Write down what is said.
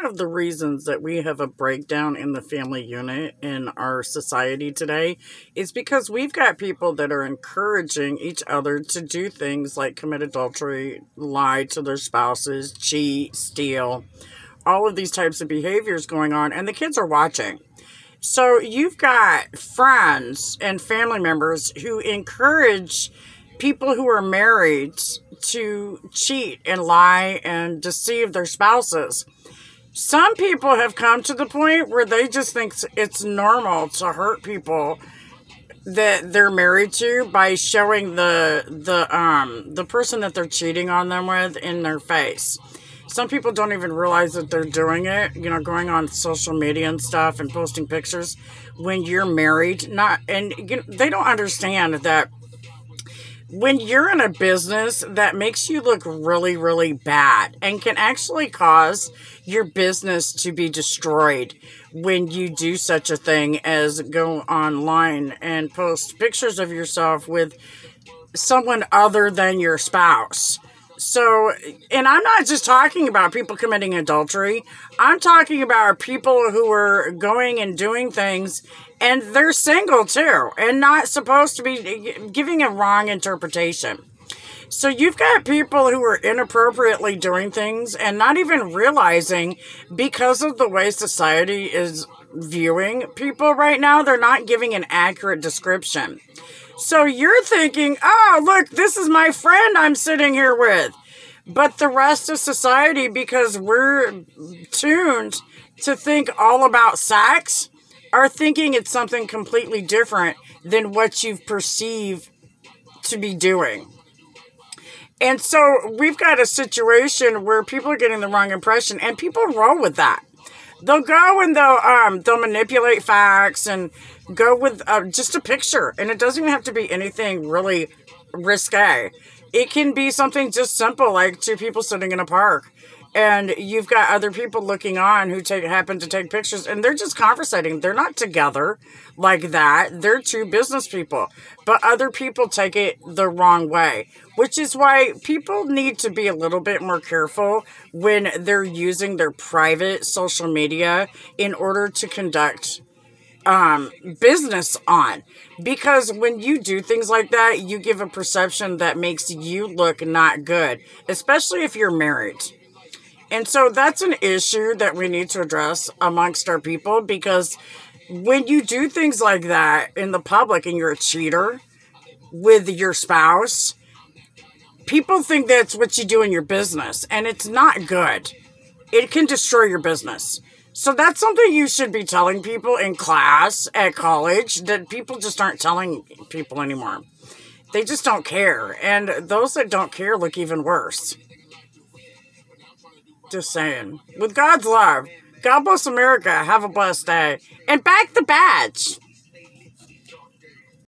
one of the reasons that we have a breakdown in the family unit in our society today is because we've got people that are encouraging each other to do things like commit adultery, lie to their spouses, cheat, steal, all of these types of behaviors going on, and the kids are watching. So you've got friends and family members who encourage people who are married to cheat and lie and deceive their spouses. Some people have come to the point where they just think it's normal to hurt people that they're married to by showing the the um the person that they're cheating on them with in their face. Some people don't even realize that they're doing it, you know, going on social media and stuff and posting pictures when you're married. Not and you know, they don't understand that when you're in a business that makes you look really, really bad and can actually cause your business to be destroyed when you do such a thing as go online and post pictures of yourself with someone other than your spouse. So, and I'm not just talking about people committing adultery. I'm talking about people who are going and doing things and they're single too and not supposed to be giving a wrong interpretation. So you've got people who are inappropriately doing things and not even realizing because of the way society is viewing people right now, they're not giving an accurate description. So you're thinking, oh, look, this is my friend I'm sitting here with. But the rest of society, because we're tuned to think all about sex, are thinking it's something completely different than what you've perceived to be doing. And so we've got a situation where people are getting the wrong impression and people roll with that. They'll go and they'll um they'll manipulate facts and go with uh, just a picture and it doesn't even have to be anything really risque. It can be something just simple like two people sitting in a park and you've got other people looking on who take happen to take pictures and they're just conversating. They're not together like that. They're two business people but other people take it the wrong way which is why people need to be a little bit more careful when they're using their private social media in order to conduct um, business on. Because when you do things like that, you give a perception that makes you look not good, especially if you're married. And so that's an issue that we need to address amongst our people because when you do things like that in the public and you're a cheater with your spouse, people think that's what you do in your business, and it's not good. It can destroy your business. So that's something you should be telling people in class at college that people just aren't telling people anymore. They just don't care. And those that don't care look even worse. Just saying. With God's love, God bless America. Have a blessed day. And back the badge.